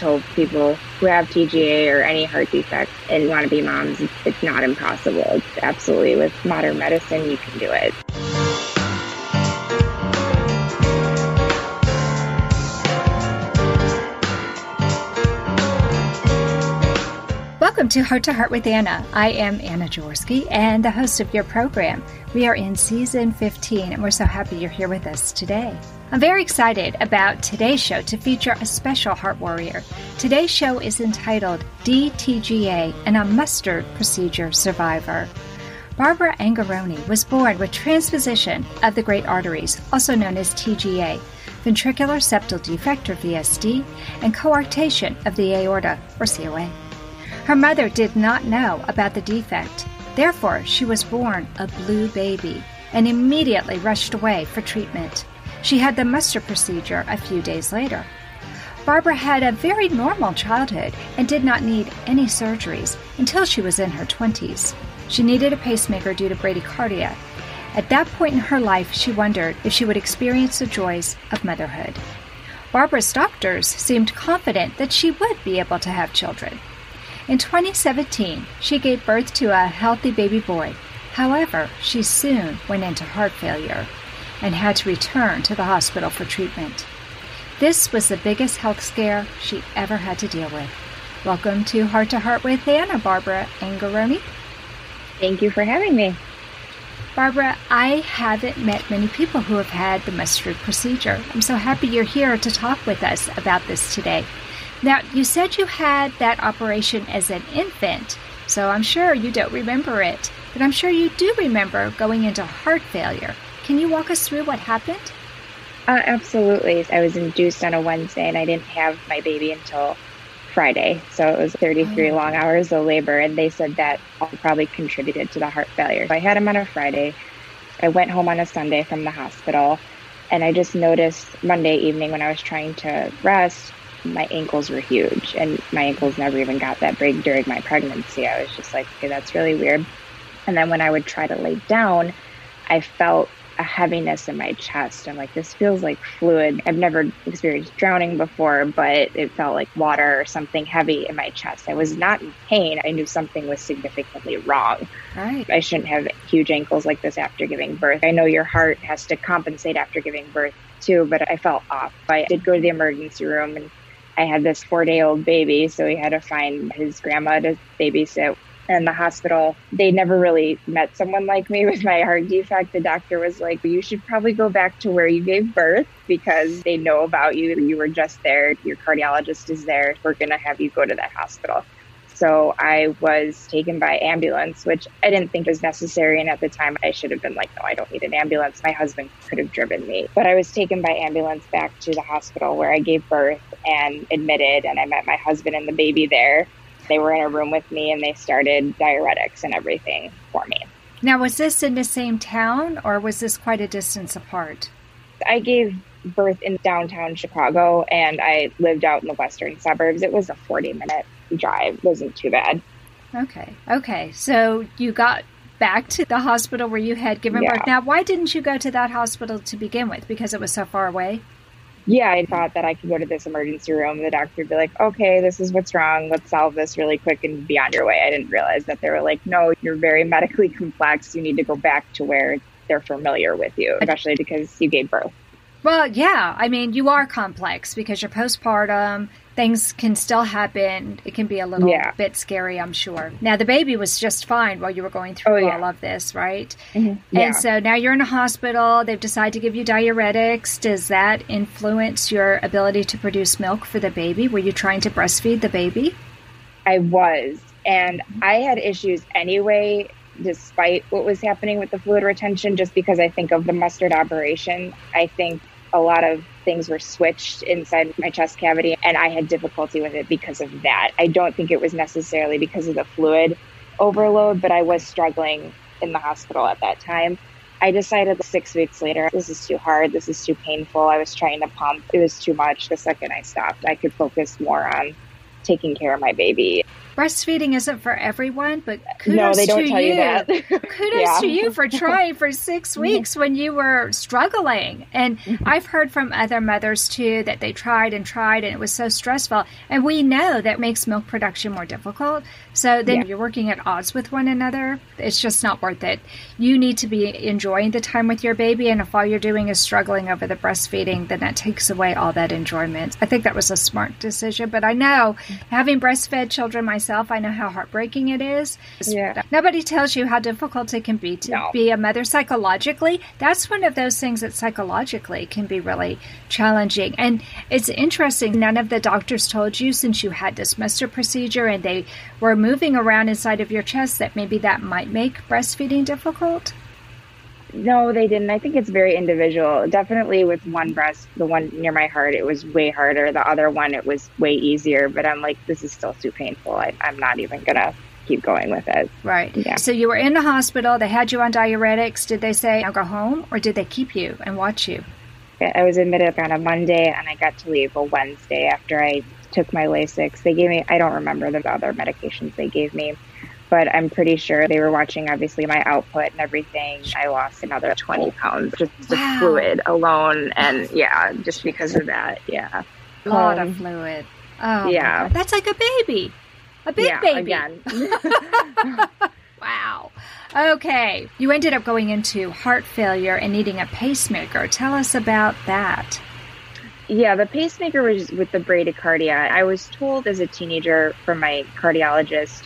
hope people who have TGA or any heart defect and want to be moms, it's not impossible. It's absolutely with modern medicine, you can do it. Welcome to Heart to Heart with Anna. I am Anna Jaworski and the host of your program. We are in season 15 and we're so happy you're here with us today. I'm very excited about today's show to feature a special heart warrior. Today's show is entitled DTGA and a mustard procedure survivor. Barbara Angarone was born with transposition of the great arteries, also known as TGA, ventricular septal defect or VSD, and coarctation of the aorta or COA. Her mother did not know about the defect. Therefore, she was born a blue baby and immediately rushed away for treatment. She had the mustard procedure a few days later. Barbara had a very normal childhood and did not need any surgeries until she was in her 20s. She needed a pacemaker due to bradycardia. At that point in her life, she wondered if she would experience the joys of motherhood. Barbara's doctors seemed confident that she would be able to have children. In 2017, she gave birth to a healthy baby boy. However, she soon went into heart failure and had to return to the hospital for treatment. This was the biggest health scare she ever had to deal with. Welcome to Heart to Heart with Anna Barbara Angarone. Thank you for having me. Barbara, I haven't met many people who have had the mustard procedure. I'm so happy you're here to talk with us about this today. Now, you said you had that operation as an infant, so I'm sure you don't remember it, but I'm sure you do remember going into heart failure. Can you walk us through what happened? Uh, absolutely. I was induced on a Wednesday and I didn't have my baby until Friday. So it was 33 oh. long hours of labor. And they said that probably contributed to the heart failure. So I had him on a Friday. I went home on a Sunday from the hospital. And I just noticed Monday evening when I was trying to rest, my ankles were huge and my ankles never even got that big during my pregnancy. I was just like, okay, that's really weird. And then when I would try to lay down, I felt a heaviness in my chest. I'm like, this feels like fluid. I've never experienced drowning before, but it felt like water or something heavy in my chest. I was not in pain. I knew something was significantly wrong. Right. I shouldn't have huge ankles like this after giving birth. I know your heart has to compensate after giving birth too, but I felt off. I did go to the emergency room and I had this four day old baby, so he had to find his grandma to babysit. In the hospital, they never really met someone like me with my heart defect. The doctor was like, You should probably go back to where you gave birth because they know about you. You were just there. Your cardiologist is there. We're going to have you go to that hospital. So I was taken by ambulance, which I didn't think was necessary. And at the time, I should have been like, no, I don't need an ambulance. My husband could have driven me. But I was taken by ambulance back to the hospital where I gave birth and admitted. And I met my husband and the baby there. They were in a room with me and they started diuretics and everything for me. Now, was this in the same town or was this quite a distance apart? I gave birth in downtown Chicago and I lived out in the western suburbs. It was a 40 minute drive wasn't too bad. Okay. Okay. So you got back to the hospital where you had given yeah. birth. Now, why didn't you go to that hospital to begin with? Because it was so far away? Yeah, I thought that I could go to this emergency room. The doctor would be like, okay, this is what's wrong. Let's solve this really quick and be on your way. I didn't realize that they were like, no, you're very medically complex. You need to go back to where they're familiar with you, especially because you gave birth. Well, yeah. I mean, you are complex because you're postpartum things can still happen. It can be a little yeah. bit scary, I'm sure. Now, the baby was just fine while you were going through oh, yeah. all of this, right? Mm-hmm. Yeah. And so now you're in a hospital. They've decided to give you diuretics. Does that influence your ability to produce milk for the baby? Were you trying to breastfeed the baby? I was. And I had issues anyway despite what was happening with the fluid retention, just because I think of the mustard operation. I think a lot of things were switched inside my chest cavity, and I had difficulty with it because of that. I don't think it was necessarily because of the fluid overload, but I was struggling in the hospital at that time. I decided six weeks later, this is too hard. This is too painful. I was trying to pump. It was too much. The second I stopped, I could focus more on taking care of my baby. Breastfeeding isn't for everyone, but kudos no, they don't to tell you. you that. kudos Yeah. to you for trying for six weeks when you were struggling. And mm-hmm. I've heard from other mothers too that they tried and tried and it was so stressful. And we know that makes milk production more difficult. So then Yeah. you're working at odds with one another. It's just not worth it. You need to be enjoying the time with your baby. And if all you're doing is struggling over the breastfeeding, then that takes away all that enjoyment. I think that was a smart decision. But I know mm-hmm. having breastfed children myself, I know how heartbreaking it is. Yeah. Nobody tells you how difficult it can be to No. be a mother psychologically. That's one of those things that psychologically can be really challenging. And it's interesting, none of the doctors told you since you had this Mustard procedure and they were moving around inside of your chest that maybe that might make breastfeeding difficult. No, they didn't. I think it's very individual. Definitely with one breast, the one near my heart, it was way harder. The other one, it was way easier. But I'm like, this is still too painful. I, I'm not even going to keep going with it. Right. Yeah. So you were in the hospital, they had you on diuretics. Did they say, now go home, or did they keep you and watch you? I was admitted on a Monday and I got to leave a Wednesday after I took my Lasix. They gave me, I don't remember the other medications they gave me, but I'm pretty sure they were watching obviously my output and everything. I lost another 20 pounds just the fluid alone. And yeah, just because of that. Yeah. A lot Um, of fluid. Oh, yeah. That's like a baby. A big yeah, baby. again. Wow. Okay. You ended up going into heart failure and needing a pacemaker. Tell us about that. Yeah, the pacemaker was with the bradycardia. I was told as a teenager from my cardiologist,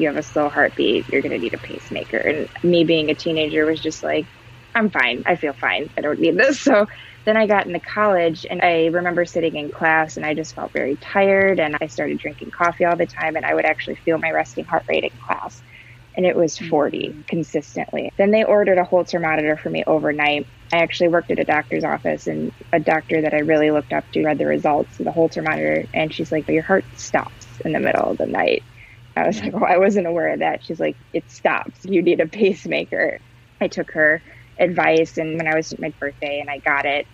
you have a slow heartbeat, you're going to need a pacemaker. And me being a teenager was just like, I'm fine. I feel fine. I don't need this. So then I got into college and I remember sitting in class and I just felt very tired and I started drinking coffee all the time and I would actually feel my resting heart rate in class. And it was mm-hmm. 40 consistently. Then they ordered a Holter monitor for me overnight. I actually worked at a doctor's office and a doctor that I really looked up to read the results of the Holter monitor and she's like, Your heart stops in the middle of the night. I was like, Oh, I wasn't aware of that. She's like, It stops. You need a pacemaker. I took her advice and when I was my birthday and I got it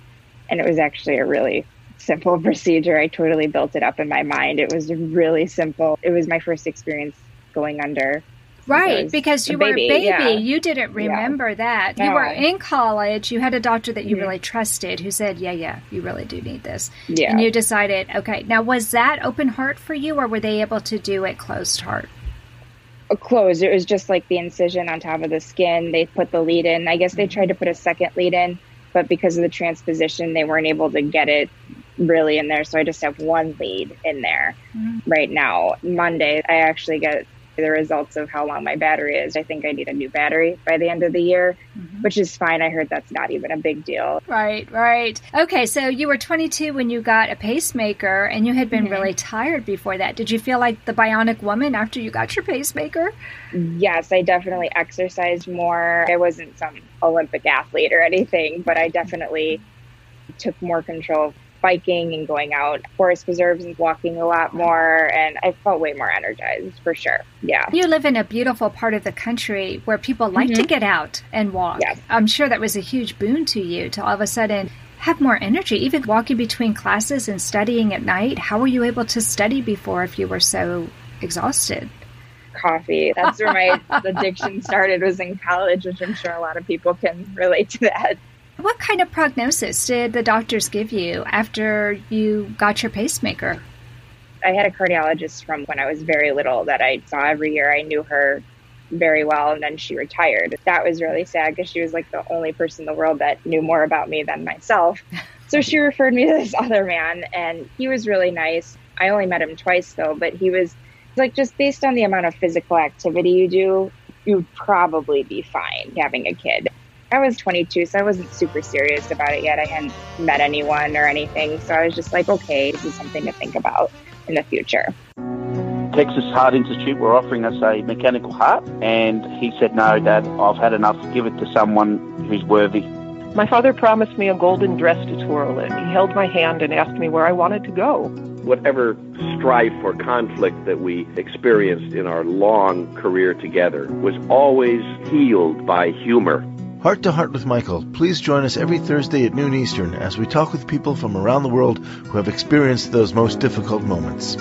and it was actually a really simple procedure. I totally built it up in my mind. It was really simple. It was my first experience going under. Right, because you were a baby, yeah. You didn't remember that. You were in college. You had a doctor that you Mhm. really trusted who said, Yeah, yeah, you really do need this. Yeah. And you decided, okay. Now, was that open heart for you, or were they able to do it closed heart? closed. It was just like the incision on top of the skin. They put the lead in. I guess they tried to put a second lead in, but because of the transposition, they weren't able to get it really in there. So I just have one lead in there Mhm. right now. Monday, I actually get the results of how long my battery is. I think I need a new battery by the end of the year, Mhm. which is fine. I heard that's not even a big deal. Right, right. Okay, so you were 22 when you got a pacemaker, and you had been Mhm. really tired before that. Did you feel like the bionic woman after you got your pacemaker? Yes, I definitely exercised more. I wasn't some Olympic athlete or anything, but I definitely took more control biking and going out forest preserves and walking a lot more and I felt way more energized for sure. Yeah. You live in a beautiful part of the country where people like to mm-hmm. get out and walk. Yes. I'm sure that was a huge boon to you to all of a sudden have more energy, even walking between classes and studying at night. How were you able to study before if you were so exhausted? Coffee. That's where my addiction started was in college, which I'm sure a lot of people can relate to that. What kind of prognosis did the doctors give you after you got your pacemaker? I had a cardiologist from when I was very little that I saw every year. I knew her very well, and then she retired. That was really sad because she was like the only person in the world that knew more about me than myself. So she referred me to this other man, and he was really nice. I only met him twice though, but he was like just based on the amount of physical activity you do, you'd probably be fine having a kid. I was 22, so I wasn't super serious about it yet. I hadn't met anyone or anything, so I was just like, okay, this is something to think about in the future. Texas Heart Institute were offering us a mechanical heart, and he said, No, Dad, I've had enough. Give it to someone who's worthy. My father promised me a golden dress to twirl in. He held my hand and asked me where I wanted to go. whatever strife or conflict that we experienced in our long career together was always healed by humor. Heart to Heart with Michael. Please join us every Thursday at noon Eastern as we talk with people from around the world who have experienced those most difficult moments.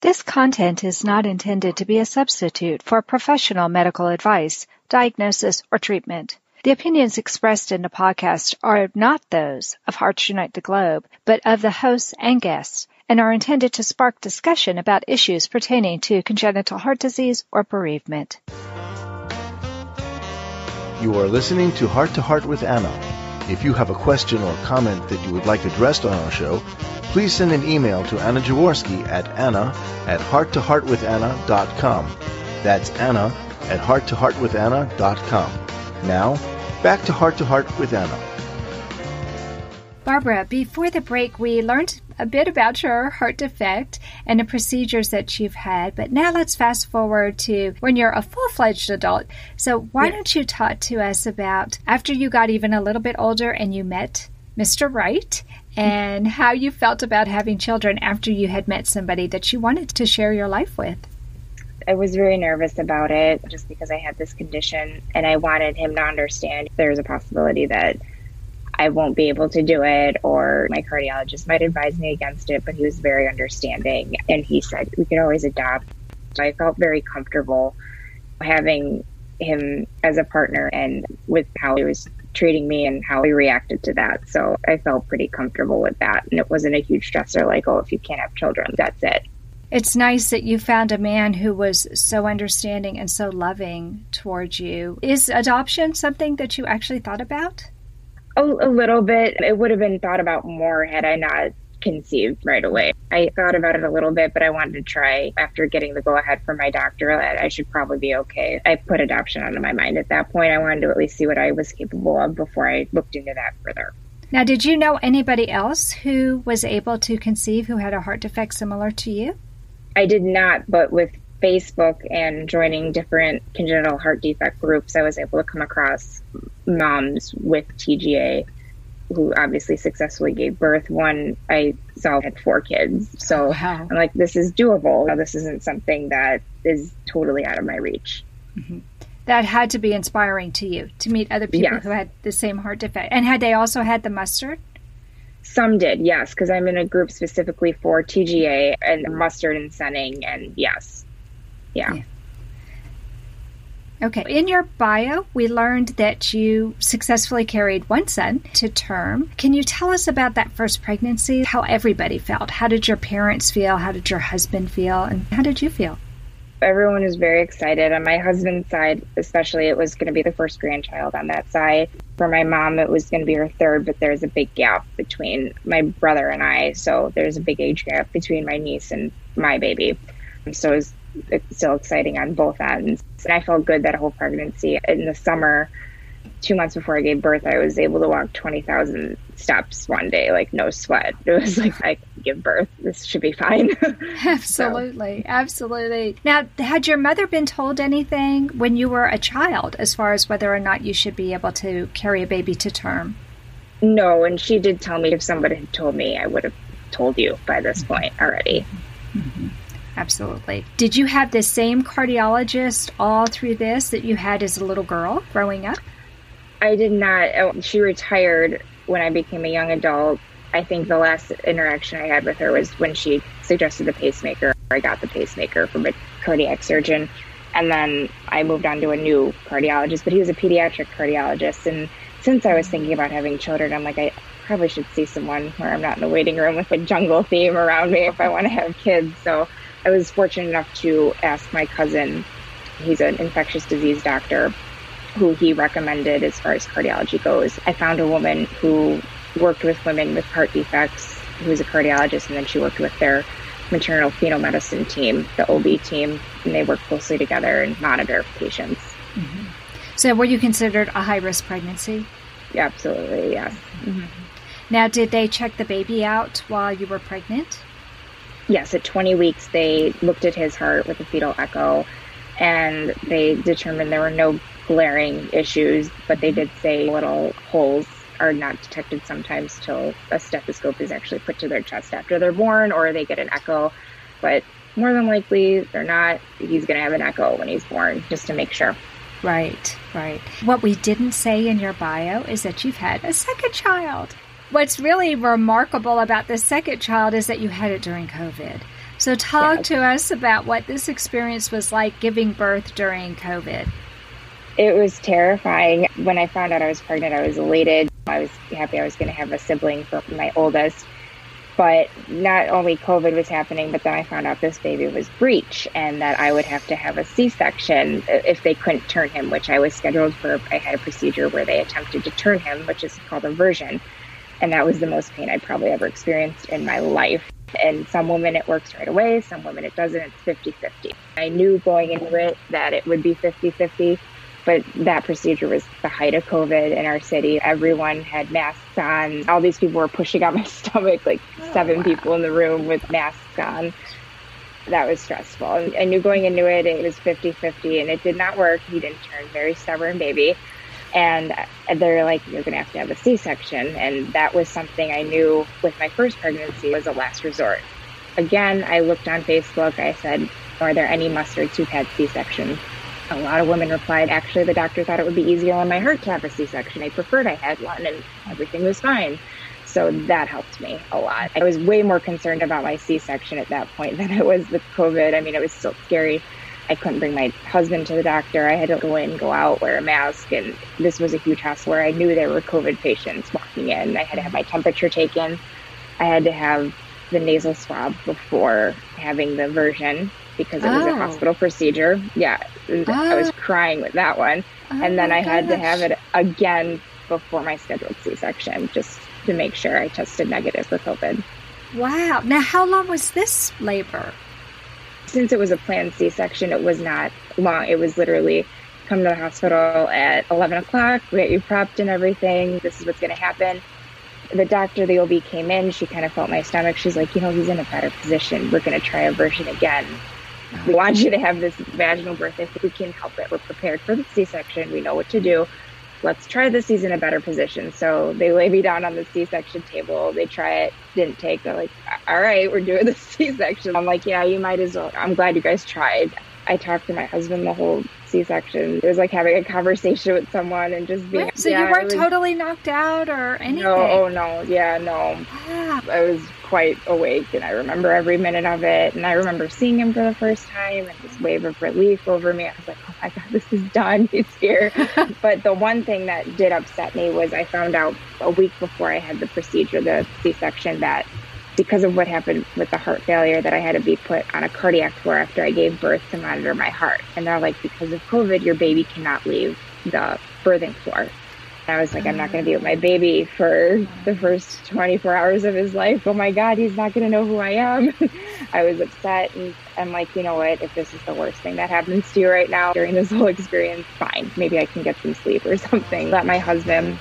This content is not intended to be a substitute for professional medical advice, diagnosis, or treatment. The opinions expressed in the podcast are not those of Hearts Unite the Globe, but of the hosts and guests, and are intended to spark discussion about issues pertaining to congenital heart disease or bereavement. You are listening to Heart to Heart with Anna. If you have a question or comment that you would like addressed on our show, please send an email to Anna Jaworski at anna at hearttoheartwithanna.com. That's Anna at hearttoheartwithanna.com. Now, back to Heart to Heart with Anna. Barbara, before the break, we learned a bit about your heart defect and the procedures that you've had. But now let's fast forward to when you're a full fledged adult. So, why yeah. don't you talk to us about after you got even a little bit older and you met Mr. Wright and how you felt about having children after you had met somebody that you wanted to share your life with? I was very nervous about it just because I had this condition and I wanted him to understand there's a possibility that I won't be able to do it, or my cardiologist might advise me against it, but he was very understanding. And he said we could always adopt. So I felt very comfortable having him as a partner and with how he was treating me and how he reacted to that. So I felt pretty comfortable with that. And it wasn't a huge stressor like, oh, if you can't have children, that's it. It's nice that you found a man who was so understanding and so loving towards you. Is adoption something that you actually thought about? A, a little bit. It would have been thought about more had I not conceived right away. I thought about it a little bit, but I wanted to try after getting the go ahead from my doctor that I should probably be okay. I put adoption out of my mind at that point. I wanted to at least see what I was capable of before I looked into that further. Now, did you know anybody else who was able to conceive who had a heart defect similar to you? I did not, but with Facebook and joining different congenital heart defect groups, I was able to come across moms with TGA who obviously successfully gave birth. One I saw had four kids. So wow. I'm like, this is doable. This isn't something that is totally out of my reach. Mm-hmm. That had to be inspiring to you to meet other people yes. who had the same heart defect. And had they also had the mustard? Some did, yes, because I'm in a group specifically for TGA and mustard and Senning, and yes, yeah. yeah. Okay. In your bio, we learned that you successfully carried one son to term. Can you tell us about that first pregnancy? How everybody felt? How did your parents feel? How did your husband feel? And how did you feel? Everyone was very excited. On my husband's side, especially, it was going to be the first grandchild on that side. For my mom, it was going to be her third, but there's a big gap between my brother and I. So there's a big age gap between my niece and my baby. So it was it's still exciting on both ends. And I felt good that whole pregnancy. In the summer, two months before I gave birth, I was able to walk 20,000 steps one day, like no sweat. It was like, I give birth. This should be fine. absolutely. So. Absolutely. Now, had your mother been told anything when you were a child as far as whether or not you should be able to carry a baby to term? No, and she did tell me if somebody had told me, I would have told you by this point already. Mm-hmm. Absolutely. Did you have the same cardiologist all through this that you had as a little girl growing up? I did not. Oh, she retired when I became a young adult. I think the last interaction I had with her was when she suggested the pacemaker. I got the pacemaker from a cardiac surgeon. And then I moved on to a new cardiologist, but he was a pediatric cardiologist. And since I was thinking about having children, I'm like, I probably should see someone where I'm not in the waiting room with a jungle theme around me if I want to have kids. So I was fortunate enough to ask my cousin, he's an infectious disease doctor, who he recommended as far as cardiology goes. I found a woman who worked with women with heart defects, who was a cardiologist, and then she worked with their maternal fetal medicine team, the OB team, and they work closely together and monitor patients. Mm-hmm. So, were you considered a high risk pregnancy? Yeah, absolutely, yes. Mm-hmm. Now, did they check the baby out while you were pregnant? Yes, at 20 weeks, they looked at his heart with a fetal echo and they determined there were no glaring issues, but they did say little holes are not detected sometimes till a stethoscope is actually put to their chest after they're born or they get an echo. But more than likely, they're not. He's going to have an echo when he's born just to make sure. Right, right. What we didn't say in your bio is that you've had a second child. What's really remarkable about the second child is that you had it during COVID. So, talk to us about what this experience was like giving birth during COVID. It was terrifying. When I found out I was pregnant, I was elated. I was happy I was going to have a sibling for my oldest. But not only COVID was happening, but then I found out this baby was breech and that I would have to have a C section if they couldn't turn him, which I was scheduled for. I had a procedure where they attempted to turn him, which is called a version. And that was the most pain I'd probably ever experienced in my life. And some women it works right away, some women it doesn't. It's 50 50. I knew going into it that it would be 50 50 but that procedure was the height of COVID in our city. Everyone had masks on. All these people were pushing out my stomach, like oh, seven wow. people in the room with masks on. That was stressful. And I knew going into it, it was 50 50, and it did not work. He didn't turn very stubborn baby. And they're like, you're going to have to have a C section. And that was something I knew with my first pregnancy was a last resort. Again, I looked on Facebook. I said, Are there any mustards who've had C sections? a lot of women replied, actually, the doctor thought it would be easier on my heart to have a C section. I preferred I had one and everything was fine. So that helped me a lot. I was way more concerned about my C section at that point than I was with COVID. I mean, it was still scary. I couldn't bring my husband to the doctor. I had to go in, go out, wear a mask. And this was a huge hospital where I knew there were COVID patients walking in. I had to have my temperature taken. I had to have the nasal swab before having the version because it was a oh. hospital procedure. Yeah, oh. I was oh. crying with that one. Oh and then I had to have it again before my scheduled C section just to make sure I tested negative for COVID. Wow. Now, how long was this labor? Since it was a planned C section, it was not long. It was literally come to the hospital at 11 o'clock, get you prepped and everything. This is what's going to happen. The doctor, the OB came in. She kind of felt my stomach. She's like, you know, he's in a better position. We're going to try a version again. We want you to have this vaginal birth if we can help it. We're prepared for the C section. We know what to do. Let's try this. He's in a better position. So they lay me down on the C section table. They try it, didn't take. They're like, all right, we're doing the C section. I'm like, yeah, you might as well. I'm glad you guys tried. I talked to my husband the whole C-section. It was like having a conversation with someone and just being. So yeah, you weren't was, totally knocked out or anything. No, oh no, yeah, no. Ah. I was quite awake, and I remember every minute of it. And I remember seeing him for the first time, and this wave of relief over me. I was like, oh my god, this is done. He's here. but the one thing that did upset me was I found out a week before I had the procedure, the C-section, that because of what happened with the heart failure that I had to be put on a cardiac floor after I gave birth to monitor my heart. And they're like, because of COVID, your baby cannot leave the birthing floor. I was like, I'm not going to be with my baby for the first 24 hours of his life. Oh my God, he's not going to know who I am. I was upset. And I'm like, you know what? If this is the worst thing that happens to you right now during this whole experience, fine. Maybe I can get some sleep or something. Let my husband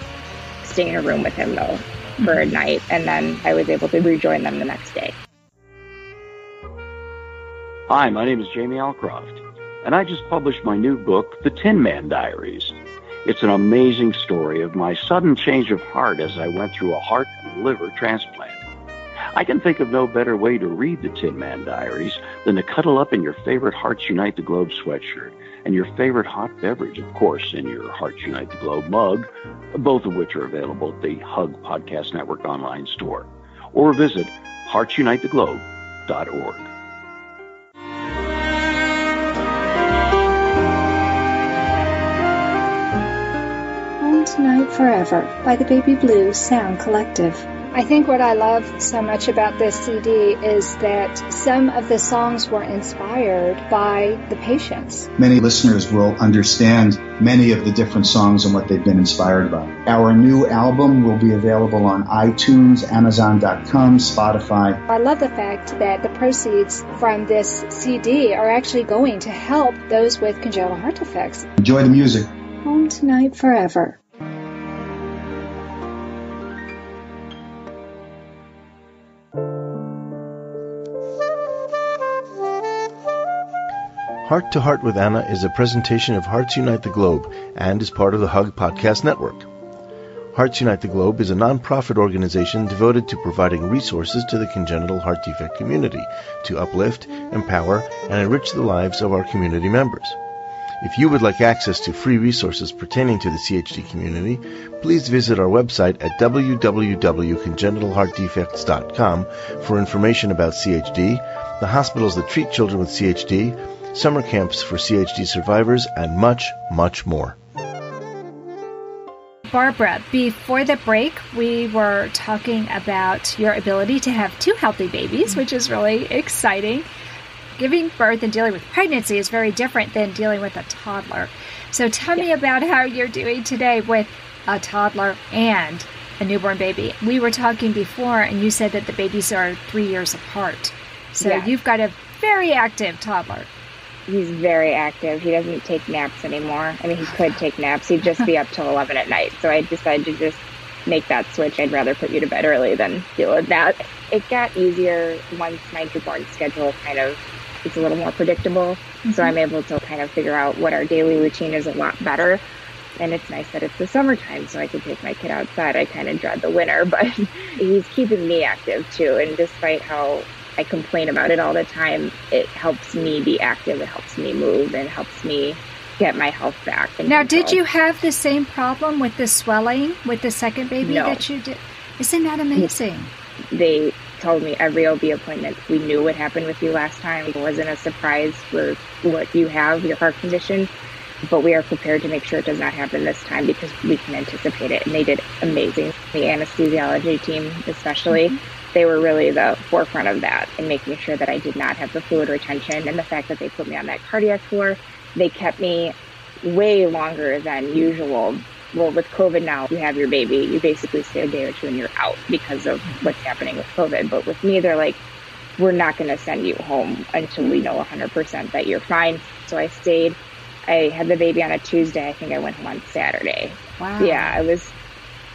stay in a room with him though for a night, and then I was able to rejoin them the next day. Hi, my name is Jamie Alcroft, and I just published my new book, The Tin Man Diaries. It's an amazing story of my sudden change of heart as I went through a heart and liver transplant. I can think of no better way to read the Tin Man Diaries than to cuddle up in your favorite Hearts Unite the Globe sweatshirt and your favorite hot beverage, of course, in your Hearts Unite the Globe mug, both of which are available at the Hug Podcast Network online store. Or visit heartsunitetheglobe.org. Forever by the Baby Blue Sound Collective. I think what I love so much about this CD is that some of the songs were inspired by the patients. Many listeners will understand many of the different songs and what they've been inspired by. Our new album will be available on iTunes, Amazon.com, Spotify. I love the fact that the proceeds from this CD are actually going to help those with congenital heart defects. Enjoy the music. Home Tonight Forever. Heart to Heart with Anna is a presentation of Hearts Unite the Globe and is part of the Hug Podcast Network. Hearts Unite the Globe is a non-profit organization devoted to providing resources to the congenital heart defect community to uplift, empower, and enrich the lives of our community members. If you would like access to free resources pertaining to the CHD community, please visit our website at www.congenitalheartdefects.com for information about CHD, the hospitals that treat children with CHD, summer camps for CHD survivors, and much, much more. Barbara, before the break, we were talking about your ability to have two healthy babies, which is really exciting. Giving birth and dealing with pregnancy is very different than dealing with a toddler. So tell me about how you're doing today with a toddler and a newborn baby. We were talking before, and you said that the babies are three years apart. So Yeah. you've got a very active toddler. He's very active. He doesn't take naps anymore. I mean, he could take naps. He'd just be up till 11 at night. So I decided to just make that switch. I'd rather put you to bed early than deal with that. It got easier once my newborn schedule kind of is a little more predictable. So mm-hmm. I'm able to kind of figure out what our daily routine is a lot better. And it's nice that it's the summertime so I can take my kid outside. I kind of dread the winter, but he's keeping me active too. And despite how I complain about it all the time, it helps me be active. It helps me move and helps me get my health back. Now, did you have the same problem with the swelling with the second baby No. that you did? Isn't that amazing? They told me every OB appointment we knew what happened with you last time. It wasn't a surprise for what you have, your heart condition, but we are prepared to make sure it does not happen this time because we can anticipate it. And they did amazing. The anesthesiology team, especially, mm-hmm. They were really the forefront of that and making sure that I did not have the fluid retention and the fact that they put me on that cardiac floor. They kept me way longer than usual. Well, with COVID now, you have your baby, you basically stay a day or two and you're out because of what's happening with COVID. But with me, they're like, we're not going to send you home until we know 100% that you're fine. So I stayed. I had the baby on a Tuesday. I think I went home on Saturday. Wow. Yeah, I was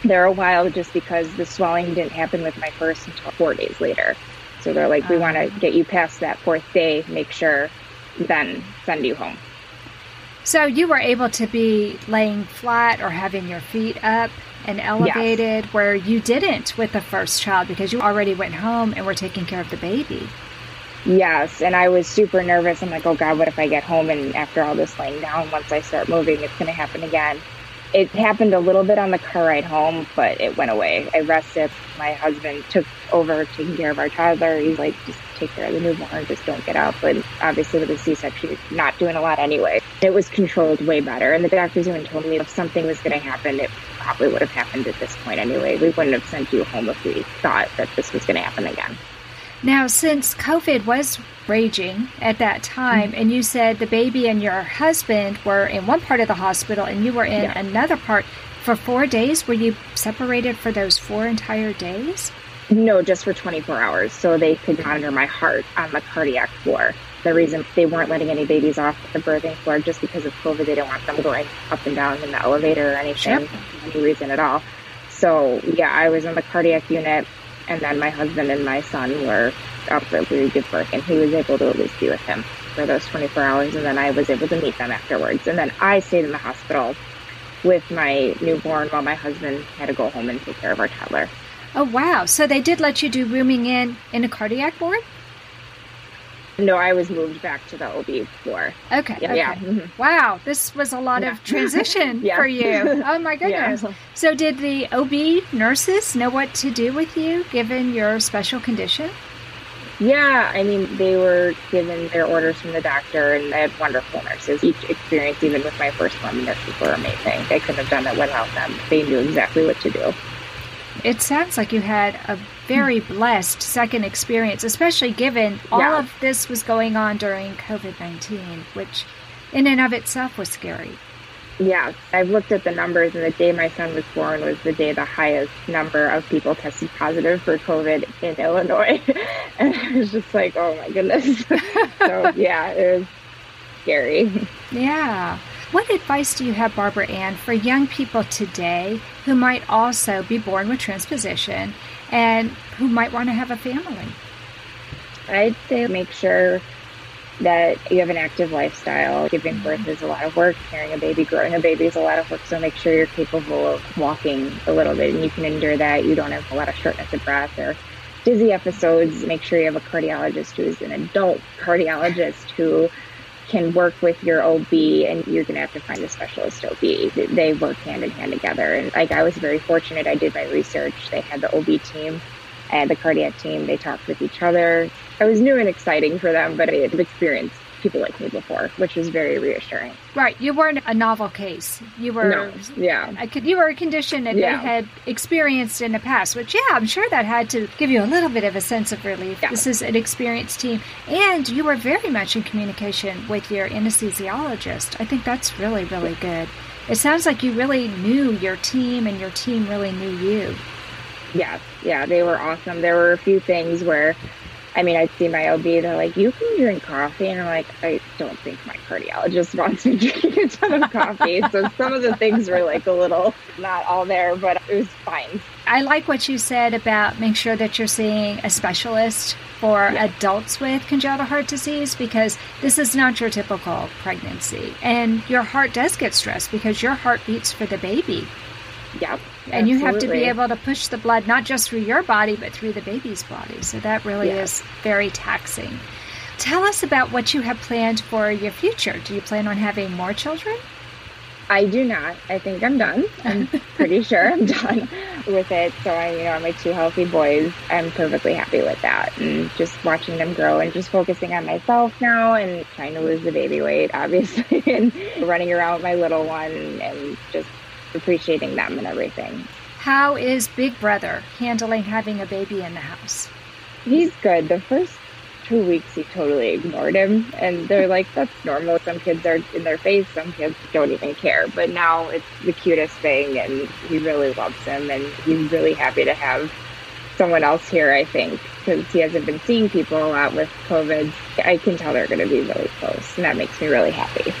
there a while just because the swelling didn't happen with my first until four days later. So they're like, we Oh. want to get you past that fourth day, make sure, then send you home. So you were able to be laying flat or having your feet up and elevated where you didn't with the first child because you already went home and were taking care of the baby. Yes, and I was super nervous. I'm like, oh God, what if I get home and after all this laying down, once I start moving, it's going to happen again. It happened a little bit on the car ride home, but it went away. I rested. My husband took over taking care of our toddler. He's like, just take care of the newborn, just don't get up. But obviously, with the C section, not doing a lot anyway. It was controlled way better. And the doctors even told me if something was going to happen, it probably would have happened at this point anyway. We wouldn't have sent you home if we thought that this was going to happen again. Now, since COVID was raging at that time, mm-hmm. and you said the baby and your husband were in one part of the hospital and you were in Yeah. another part for four days, were you separated for those four entire days? No, just for 24 hours, so they could monitor my heart on the cardiac floor. The reason they weren't letting any babies off the birthing floor just because of COVID, they didn't want them going up and down in the elevator or anything, for any reason at all. So yeah, I was in the cardiac unit, and then my husband and my son were up for we give birth, and he was able to at least be with him for those 24 hours, and then I was able to meet them afterwards, and then I stayed in the hospital with my newborn while my husband had to go home and take care of our toddler. Oh, wow. So they did let you do rooming in in a cardiac ward? No, I was moved back to the OB floor. Okay. Yeah, okay. yeah. mhm. Wow, this was a lot Yeah. of transition Yeah. for you. Oh my Yeah. goodness. So did the OB nurses know what to do with you given your special condition? Yeah, I mean, they were given their orders from the doctor, and I had wonderful nurses. Each experience, even with my first one, the nurses were amazing. I couldn't have done it without them. They knew exactly what to do. It sounds like you had a very blessed second experience, especially given all Yeah. of this was going on during COVID 19, which in and of itself was scary. Yeah, I've looked at the numbers, and the day my son was born was the day the highest number of people tested positive for COVID in Illinois. and I was just like, oh my goodness. so, yeah, it was scary. Yeah. What advice do you have, Barbara Ann, for young people today who might also be born with transposition and who might want to have a family? I'd say make sure that you have an active lifestyle. Giving mm-hmm. birth is a lot of work. Carrying a baby, growing a baby is a lot of work. So make sure you're capable of walking a little bit and you can endure that. You don't have a lot of shortness of breath or dizzy episodes. Make sure you have a cardiologist who is an adult cardiologist who can work with your OB and you're going to have to find a specialist OB. They work hand in hand together. And like I was very fortunate. I did my research. They had the OB team and the cardiac team, they talked with each other. It was new and exciting for them, but I had experienced people like me before, which was very reassuring. Right. You weren't a novel case. You were no. yeah. A, you were a condition that yeah. they had experienced in the past, which yeah, I'm sure that had to give you a little bit of a sense of relief. Yeah. This is an experienced team and you were very much in communication with your anesthesiologist. I think that's really really good. It sounds like you really knew your team and your team really knew you. Yeah. Yeah, they were awesome. There were a few things where I mean, I'd see my OB, they're like, you can drink coffee. And I'm like, I don't think my cardiologist wants me drinking a ton of coffee. so some of the things were like a little not all there, but it was fine. I like what you said about make sure that you're seeing a specialist for yeah. adults with congenital heart disease because this is not your typical pregnancy. And your heart does get stressed because your heart beats for the baby. Yep. And you have to be able to push the blood not just through your body, but through the baby's body. So that really yes. is very taxing. Tell us about what you have planned for your future. Do you plan on having more children? I do not. I think I'm done. I'm pretty sure I'm done with it. So I, you know, my two healthy boys, I'm perfectly happy with that. And just watching them grow and just focusing on myself now and trying to lose the baby weight, obviously, and running around with my little one and just appreciating them and everything. How is Big Brother handling having a baby in the house? He's good. The first two weeks, he totally ignored him. And they're like, that's normal. Some kids are in their face, some kids don't even care. But now it's the cutest thing, and he really loves him. And he's really happy to have someone else here, I think, because he hasn't been seeing people a lot with COVID. I can tell they're going to be really close, and that makes me really happy.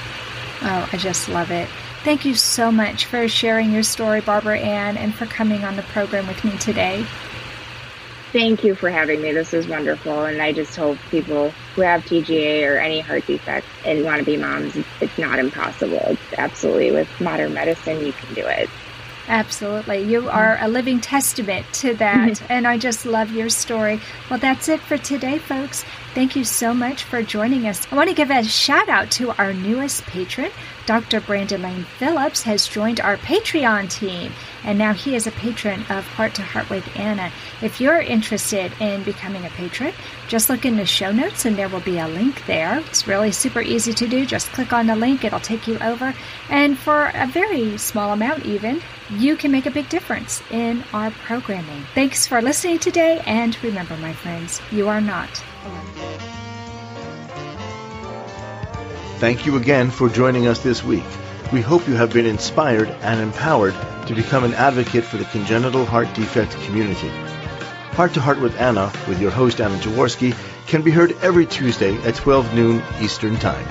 Oh, I just love it. Thank you so much for sharing your story, Barbara Ann, and for coming on the program with me today. Thank you for having me. This is wonderful. And I just hope people who have TGA or any heart defect and want to be moms, it's not impossible. It's absolutely with modern medicine, you can do it. Absolutely. You are a living testament to that. and I just love your story. Well, that's it for today, folks. Thank you so much for joining us. I want to give a shout out to our newest patron, Dr. Brandon Lane Phillips has joined our Patreon team, and now he is a patron of Heart to Heart with Anna. If you're interested in becoming a patron, just look in the show notes and there will be a link there. It's really super easy to do. Just click on the link, it'll take you over. And for a very small amount, even, you can make a big difference in our programming. Thanks for listening today, and remember, my friends, you are not. Thank you again for joining us this week. We hope you have been inspired and empowered to become an advocate for the congenital heart defect community. Heart to Heart with Anna, with your host Anna Jaworski, can be heard every Tuesday at 12 noon Eastern Time.